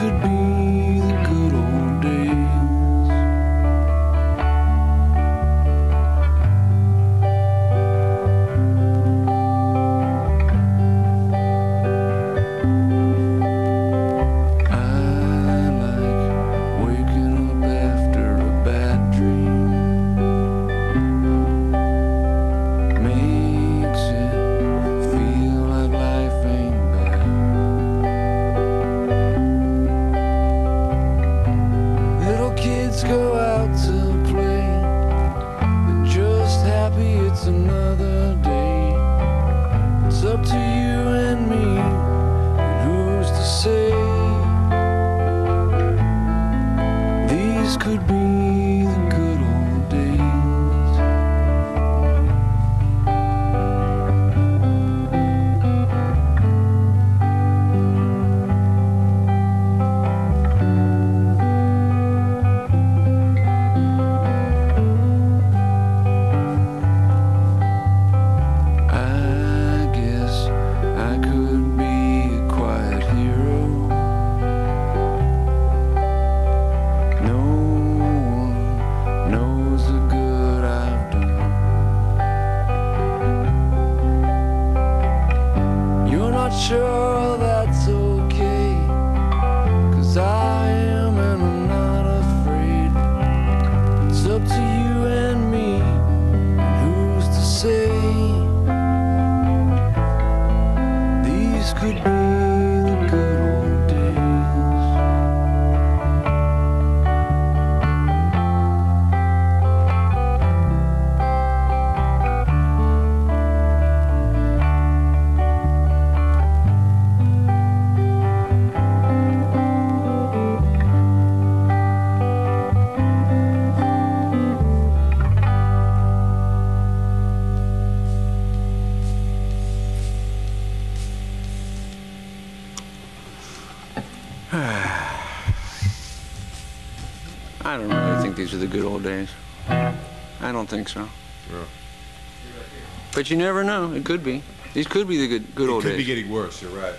could be sure that's okay. Cause I am and I'm not afraid. It's up to you and me. And who's to say these could I don't really think these are the good old days. I don't think so. Yeah. But you never know. It could be. These could be the good good It old could be getting worse, you're right.